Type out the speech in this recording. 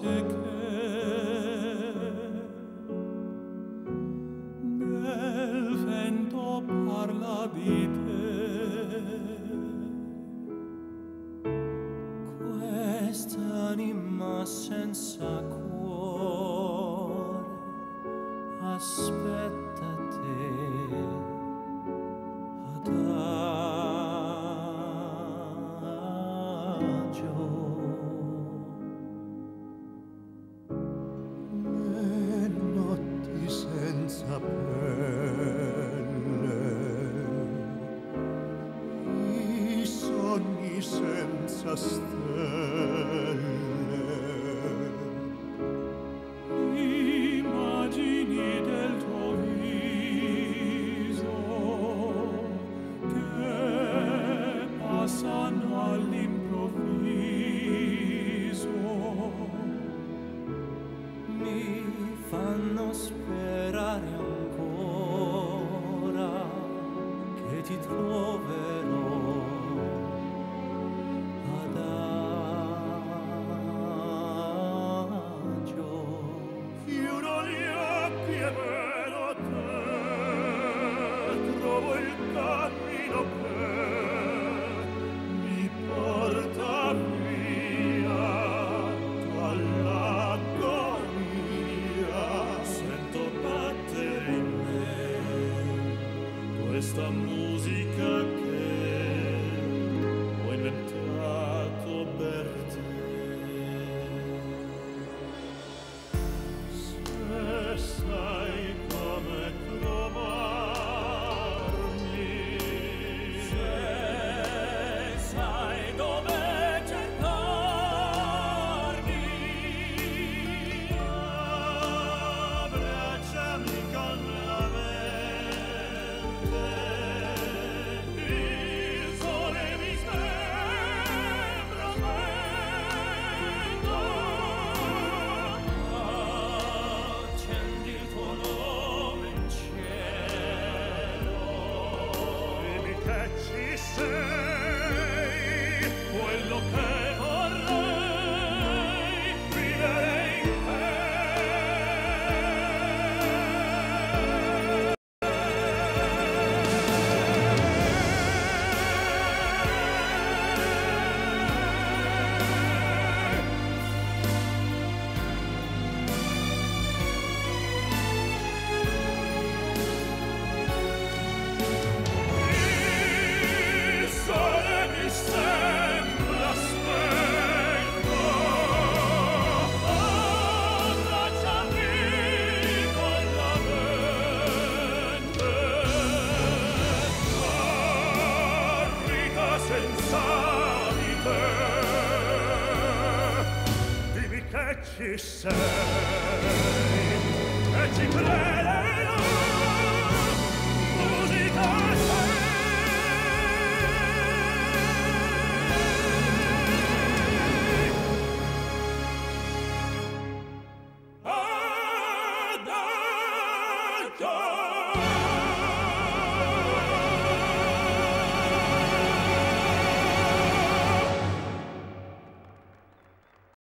che nel vento di te. Quest'anima senza cuore aspetta Imagini del tuo viso Che Mi fanno sperare ancora Che ti trovi Istanbul. She say, quello che chi sei e ti credi